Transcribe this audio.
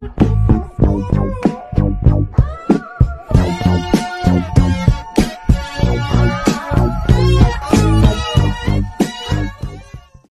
you